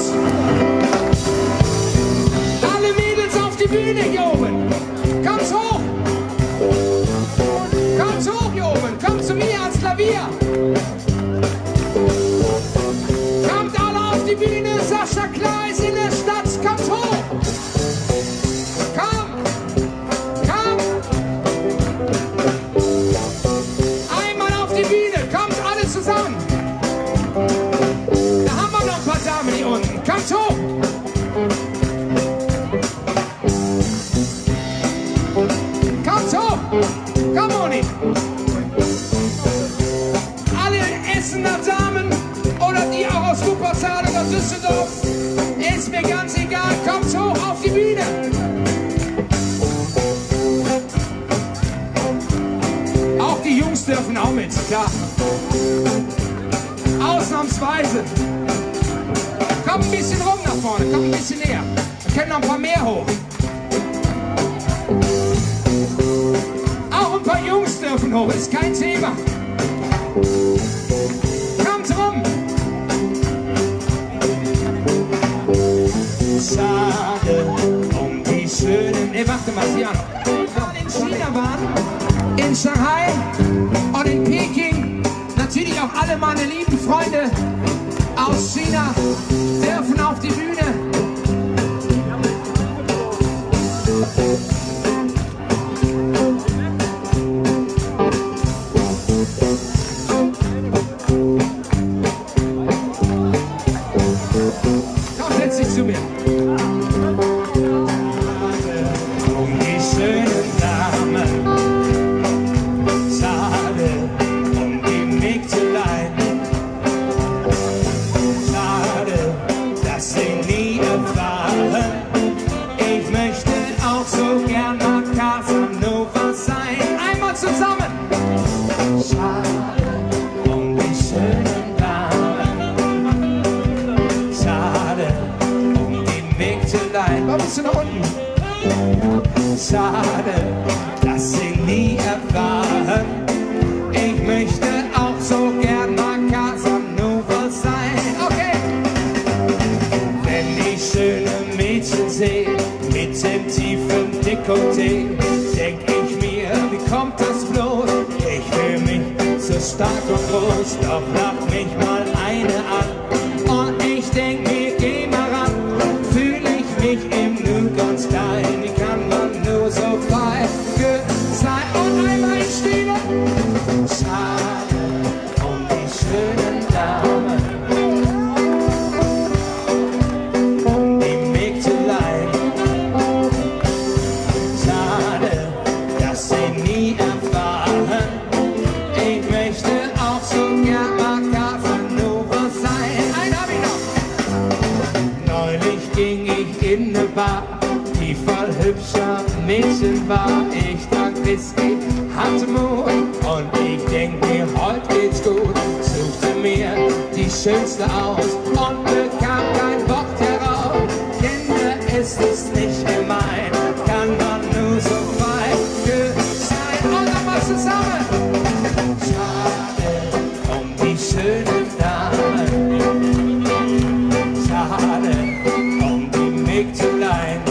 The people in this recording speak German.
los! Alle Mädels auf die Bühne hier oben! Kommt hoch! Kommt hoch hier oben! Kommt zu mir ans Klavier! Kommt alle auf die Bühne! Sascha Kleis in Essener Damen oder die auch aus Wuppertal oder Düsseldorf, ist mir ganz egal. Kommt hoch auf die Bühne! Auch die Jungs dürfen auch mit, klar. Ausnahmsweise. Komm ein bisschen rum nach vorne, komm ein bisschen näher. Wir können noch ein paar mehr hoch. Auch ein paar Jungs dürfen hoch, ist kein Thema. Kommt rum. Schade um die schönen. Ne, warte mal, noch. Wir in China waren, in Shanghai und in Peking. Natürlich auch alle meine lieben Freunde aus China dürfen auf die Bühne. Schade, dass sie nie erfahren. Ich möchte stark und groß, doch lacht mich mal eine an. Und ich denk mir, geh mal ran, fühl ich mich im Nu ganz klein. Wie kann man nur so frei sein? Und einmal in Stille. hübscher Mädchen war ich trank Whisky, hatte Mut und ich denk mir, heute geht's gut. Suchte mir die schönste aus und bekam kein Wort heraus. Kinder, es ist nicht gemein, kann man nur so weit sein. Und nochmal zusammen! Schade um die schöne Dame, schade um die Mägdelein.